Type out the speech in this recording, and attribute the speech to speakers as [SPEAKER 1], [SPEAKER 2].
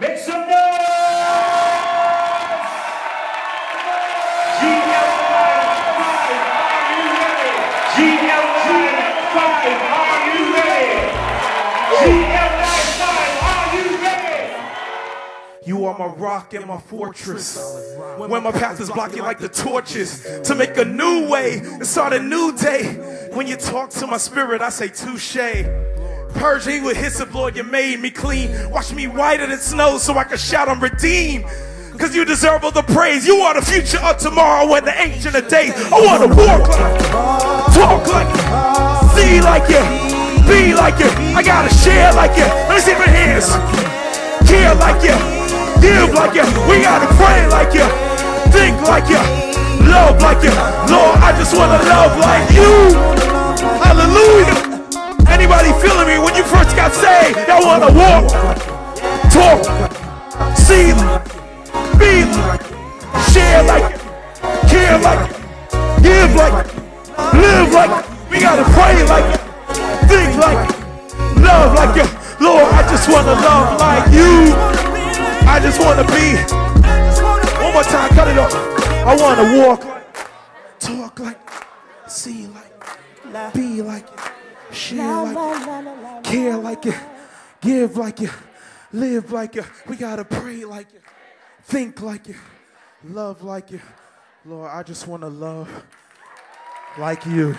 [SPEAKER 1] Make some noise! GL95, are you ready? GL95, are you ready?
[SPEAKER 2] You are my rock and my fortress. When my path is blocking like the torches, to make a new way and start a new day. When you talk to my spirit, I say touche. Purge me with hyssop, Lord, you made me clean. Wash me whiter than snow so I can shout I'm redeemed. Cause you deserve all the praise. You are the future of tomorrow when the ancient of days. I wanna walk like you, talk like you, see like you, be like you. I gotta share like you. Let me see my hands. Care like you, give like you. We gotta pray like you, think like you, love like you. Lord, I just wanna love like you. Got? Y'all wanna walk, talk, see be share like, care like, give like, live like. We gotta pray like, think like, love like you. Lord, I just wanna love like you. I just wanna be. One more time, cut it off. I wanna walk talk like, see like, be like, share like, care like it, give like it, live like it. We gotta pray like it think like you, love like you. Lord, I just want to love like you.